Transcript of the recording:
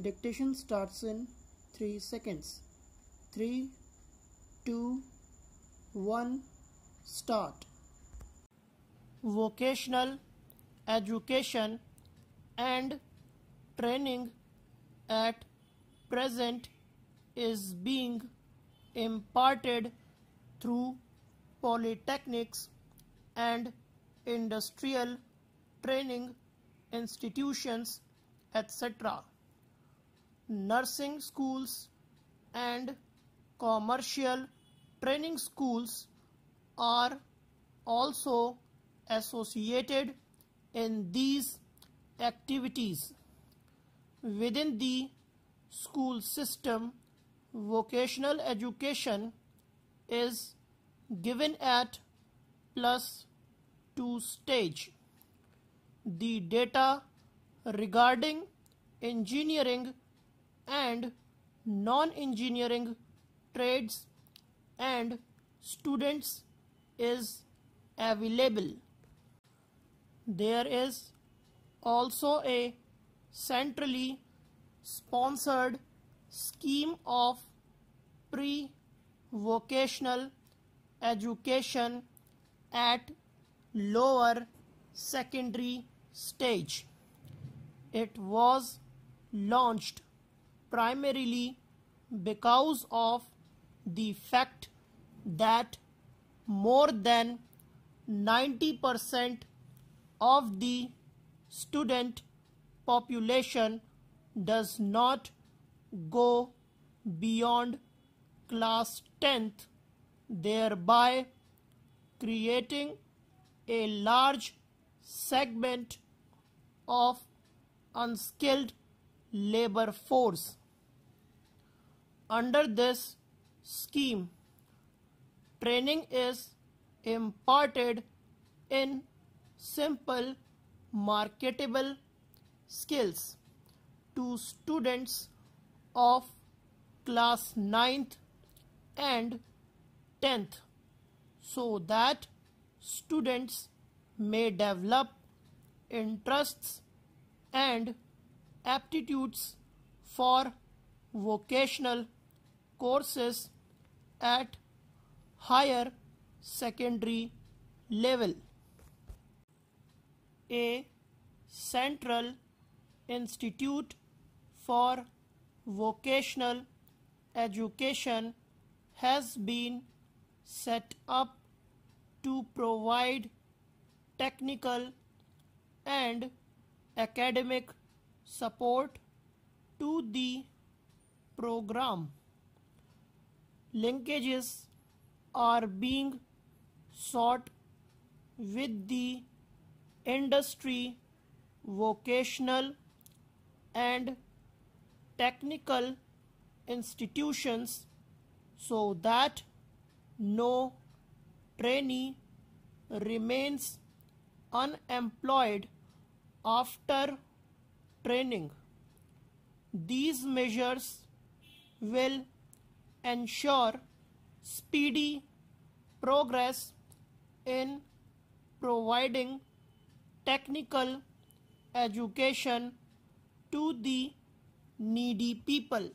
Dictation starts in 3 seconds. 3, 2, 1, start. Vocational education and training at present is being imparted through polytechnics and industrial training institutions etc nursing schools and commercial training schools are also associated in these activities. Within the school system, vocational education is given at plus 2 stage. The data regarding engineering and non-engineering trades and students is available. There is also a centrally sponsored scheme of pre-vocational education at lower secondary stage. It was launched primarily because of the fact that more than 90% of the student population does not go beyond class 10th thereby creating a large segment of unskilled labor force under this scheme, training is imparted in simple marketable skills to students of class 9th and 10th so that students may develop interests and aptitudes for vocational courses at higher secondary level. A central institute for vocational education has been set up to provide technical and academic support to the program. Linkages are being sought with the industry, vocational and technical institutions so that no trainee remains unemployed after training. These measures will ensure speedy progress in providing technical education to the needy people.